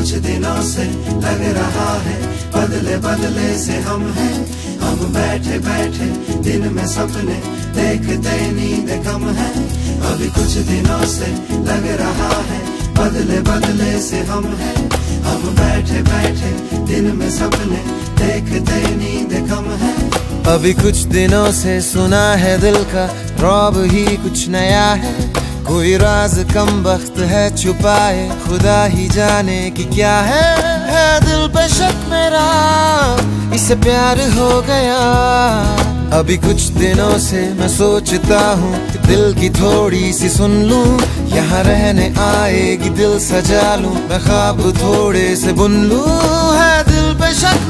कुछ दिनों से लग रहा है। बदले बदले से हम हैं। हम बैठे बैठे दिन में सपने देखते, नींद कम है। अभी कुछ दिनों से लग रहा है। बदले बदले से हम हैं। हम बैठे बैठे दिन में सपने देखते, नींद कम है। अभी कुछ दिनों से सुना है दिल का रॉब ही कुछ नया है। कोई राज कम वक्त है छुपाए खुदा ही जाने की क्या है, है दिल पे शक मेरा इसे प्यार हो गया। अभी कुछ दिनों से मैं सोचता हूँ दिल की थोड़ी सी सुन लूँ। यहाँ रहने आएगी दिल सजा लूँ मैं ख्वाब थोड़े से बुन लूँ। है दिल पे शक